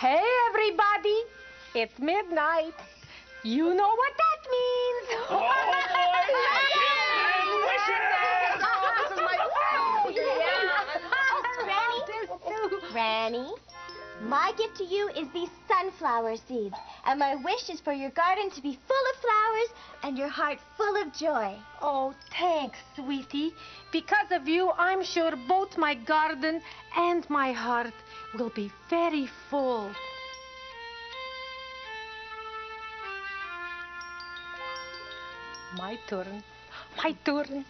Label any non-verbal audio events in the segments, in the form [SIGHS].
Hey, everybody. It's midnight. You know what that means. Oh, Granny, my gift to you is these sunflower seeds. And my wish is for your garden to be full of flowers and your heart full of joy. Oh, thanks, sweetie. Because of you, I'm sure both my garden and my heart will be very full. My turn. My turn.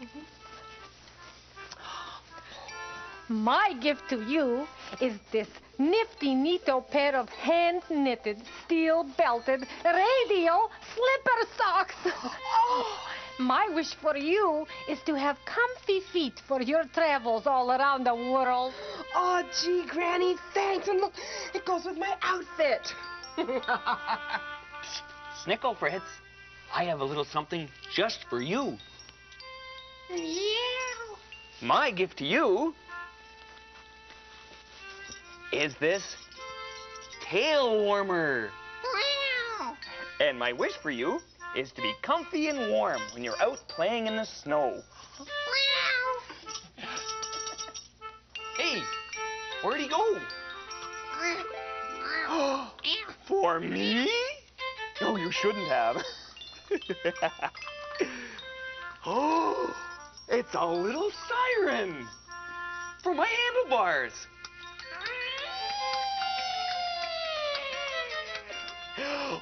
My gift to you is this nifty neato pair of hand-knitted, steel-belted, radio slipper socks. Oh, My wish for you is to have comfy feet for your travels all around the world. Oh, gee, Granny, thanks. And look, it goes with my outfit. [LAUGHS] Snicklefritz, I have a little something just for you. Yeah. My gift to you is this tail warmer. And my wish for you is to be comfy and warm when you're out playing in the snow. Hey, where'd he go? [GASPS] for me? No, you shouldn't have. [LAUGHS] oh, it's a little siren for my handlebars.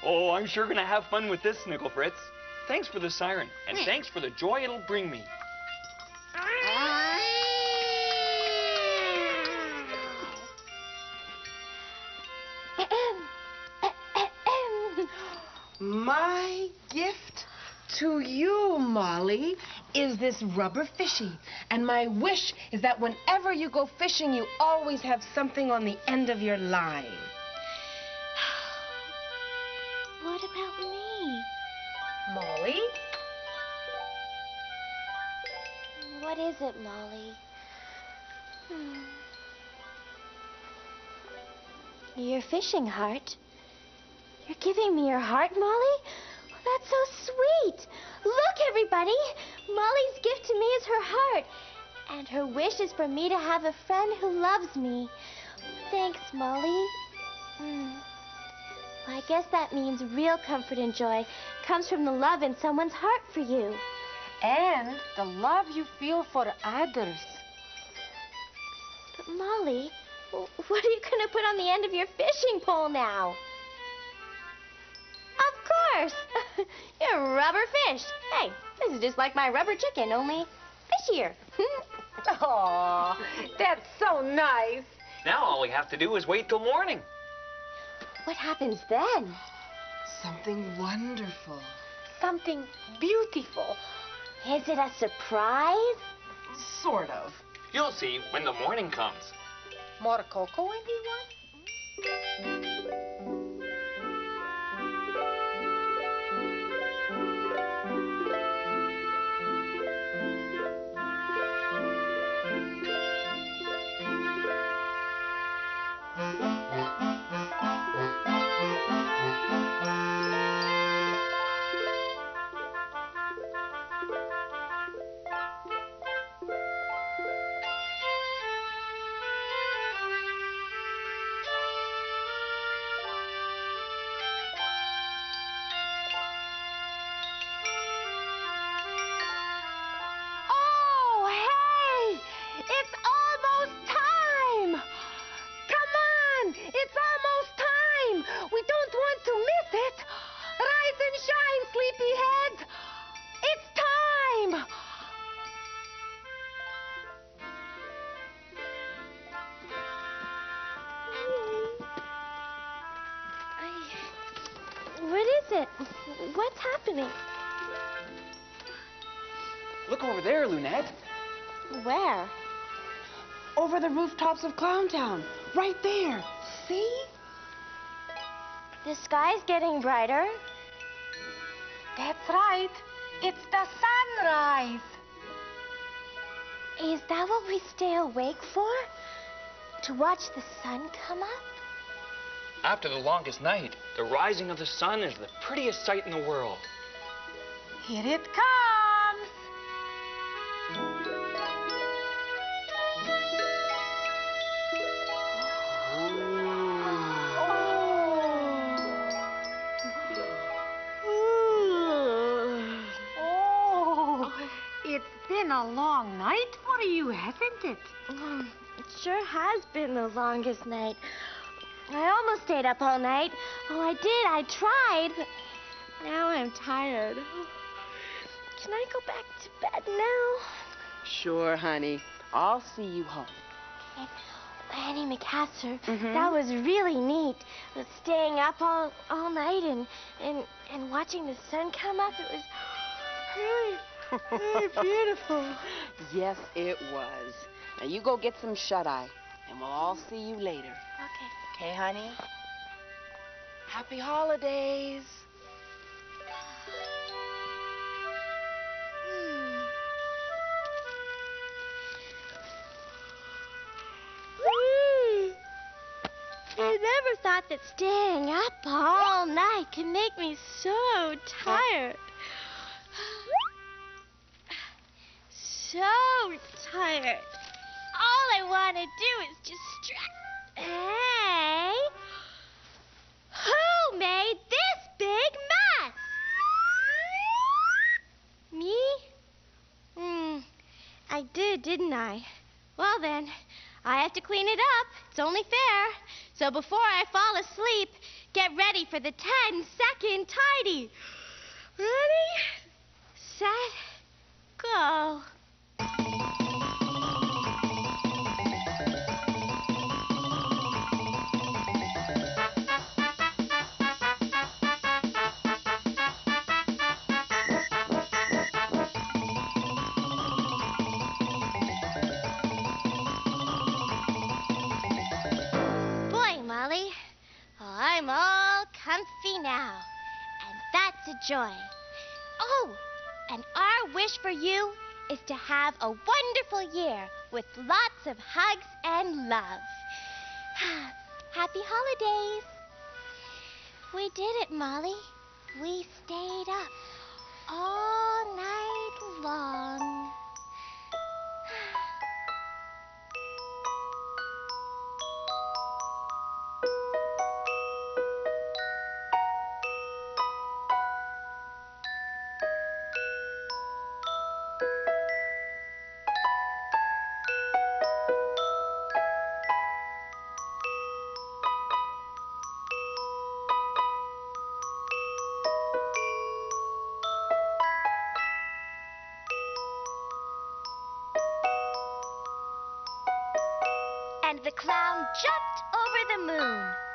Oh, I'm sure gonna have fun with this, Snicklefritz. Thanks for the siren, and thanks for the joy it'll bring me. My gift to you, Molly, is this rubber fishy. And my wish is that whenever you go fishing, you always have something on the end of your line. What about me? Molly? What is it, Molly? Hmm. Your fishing heart. You're giving me your heart, Molly? That's so sweet. Look, everybody. Molly's gift to me is her heart. And her wish is for me to have a friend who loves me. Thanks, Molly. Hmm. I guess that means real comfort and joy comes from the love in someone's heart for you. And the love you feel for others. But Molly, what are you going to put on the end of your fishing pole now? Of course. [LAUGHS] your rubber fish. Hey, this is just like my rubber chicken, only fishier. [LAUGHS] Aw, that's so nice. Now all we have to do is wait till morning. What happens then? Something wonderful. Something beautiful. Is it a surprise? Sort of. You'll see when the morning comes. More cocoa, anyone? What is? What's happening? Look over there, Loonette. Where? Over the rooftops of Clowntown. Right there. See? The sky's getting brighter. That's right. It's the sunrise. Is that what we stay awake for? To watch the sun come up? After the longest night, the rising of the sun is the prettiest sight in the world. Here it comes. Oh, it's been a long night for you, hasn't it? Mm, It sure has been the longest night. I almost stayed up all night. Oh, I did. I tried. But now I'm tired. Can I go back to bed now? Sure, honey. I'll see you home. Auntie Macassar, Mhm. that was really neat. Staying up all all night and and and watching the sun come up. It was really really [LAUGHS] beautiful. Yes, it was. Now you go get some shut eye, and we'll all see you later. Okay. Okay, honey? Happy holidays. Hmm. Hmm. I never thought that staying up all night could make me so tired. [SIGHS] So tired. All I want to do is just stretch. Hey? Who made this big mess? Me? Hmm. I did, didn't I? Well then, I have to clean it up. It's only fair. So before I fall asleep, get ready for the 10 second tidy. Ready, set, go. I'm all comfy now. And that's a joy. Oh, and our wish for you is to have a wonderful year with lots of hugs and love. [SIGHS] Happy holidays. We did it, Molly. We stayed up all night long. Clown jumped over the moon.